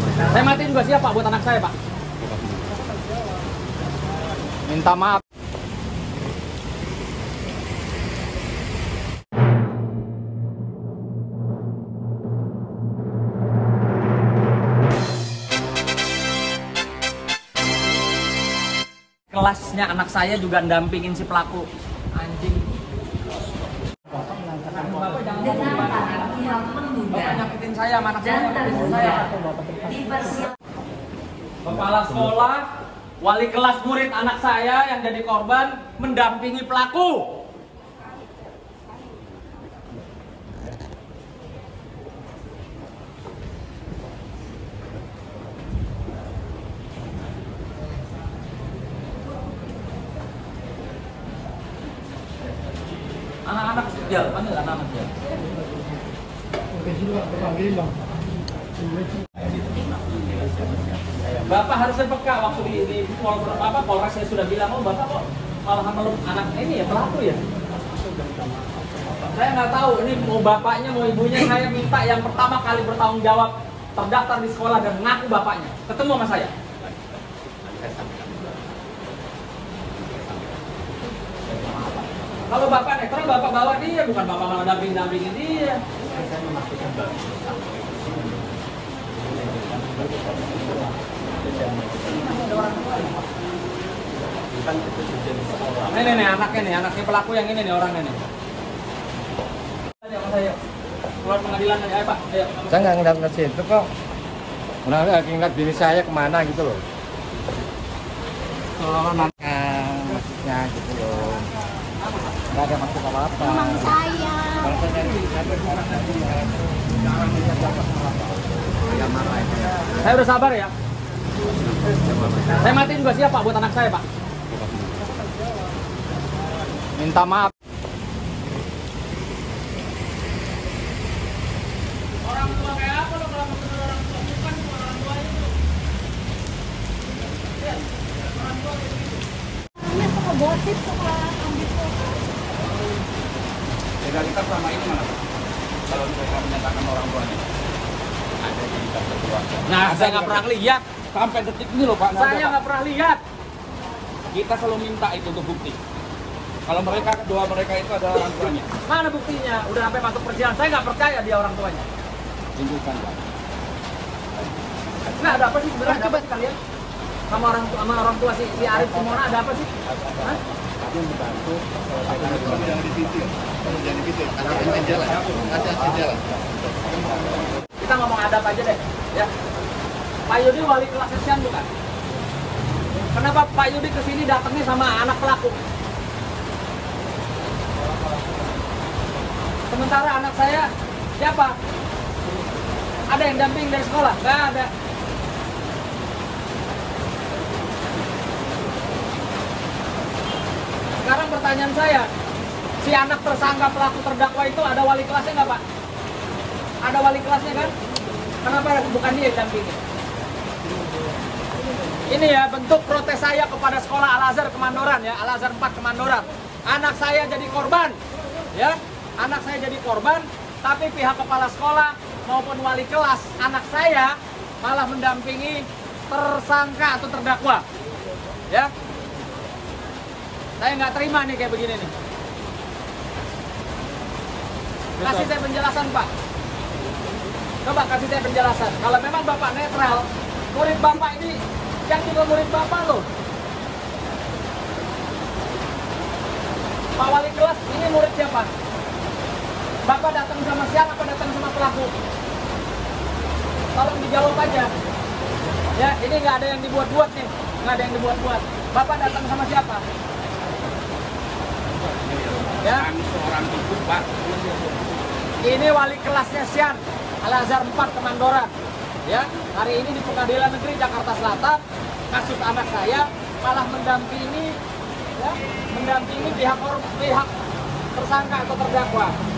Saya mati juga siap Pak buat anak saya Pak. Minta maaf. Kelasnya anak saya juga ndampingin si pelaku. Anjing. Bapak jangan Bapak. Bapak nyakitin saya, anak saya, nyakitin Kepala sekolah, wali kelas murid anak saya yang jadi korban mendampingi pelaku. Anak-anak sejal, panggil anak-anak sejal. Bapak harusnya peka waktu di, di Pol, apa, Polres saya sudah bilang, oh Bapak kok malah meluk anak ini ya pelaku ya? Saya nggak tahu, ini mau bapaknya mau ibunya saya minta yang pertama kali bertanggung jawab terdaftar di sekolah dan ngaku bapaknya. Ketemu sama saya. Kalau bapak netral, bapak bawa dia, bukan bapak malah damping-dampingin dia. Ini nih, nih anaknya nih, anaknya pelaku yang ini nih orangnya nih. Keluar pengadilan aja, ayo Pak. Ayo. Saya nggak ngeliat ke situ kok. Udah lagi ngeliat diri saya ke mana gitu loh. Oh, Nah, maksudnya gitu loh. Nggak ada maksud apa-apa. Memang saya. Kalau saya nyari nyari orang tadi, jangan bisa dapat apa-apa. Ya marah itu ya. Saya udah sabar ya. Saya mati juga siap Pak buat anak saya Pak. Minta maaf. Orang tua kayak apa lo kalau mau orang tua bukan orang tua itu. Ini suka gosip, suka legalitas selama ini mana? Kalau mereka menyatakan orang tuanya ada di daftar. Nah, saya nggak pernah lihat. Sampai detik ini loh Pak. Saya nggak pernah lihat. Kita selalu minta itu untuk bukti. Kalau mereka kedua mereka itu adalah orang tuanya, Mana buktinya? Udah sampai masuk persidangan. Saya nggak percaya dia orang tuanya. tunjukkan Pak. Nah, ada apa sih sebenarnya? Ada apa sih kalian? Sama orang tua, sama orang tua si, si Arif Simona ada apa sih? Hah? Membantu kalau yang jalan, jalan. Kita ngomong adab aja deh, ya. Pak Yudi wali kelas Kesian bukan? Kenapa Pak Yudi ke sini datangnya sama anak pelaku? Sementara anak saya siapa? Ada yang damping dari sekolah? Nggak ada. Sekarang pertanyaan saya, si anak tersangka pelaku terdakwa itu ada wali kelasnya nggak Pak? Ada wali kelasnya kan? Kenapa bukan dia yang dampingin? Ini ya bentuk protes saya kepada sekolah Al Azhar Kemandoran ya, Al Azhar 4 Kemandoran. Anak saya jadi korban, ya, anak saya jadi korban, tapi pihak kepala sekolah maupun wali kelas anak saya malah mendampingi tersangka atau terdakwa, ya. Saya nggak terima nih kayak begini nih. Kasih saya penjelasan Pak. Coba kasih saya penjelasan. Kalau memang Bapak netral, murid Bapak ini yang juga murid Bapak loh. Pak Wali kelas, ini murid siapa? Bapak datang sama siapa apa datang sama pelaku? Tolong dijawab aja. Ya, ini nggak ada yang dibuat-buat nih. Nggak ada yang dibuat-buat. Bapak datang sama siapa? Ya, seorang ibu Pak. ini wali kelasnya Sian Al Azhar 4 Kemandoran. Ya, hari ini di Pengadilan Negeri Jakarta Selatan kasus anak saya malah mendampingi ya, mendampingi pihak pihak tersangka atau terdakwa.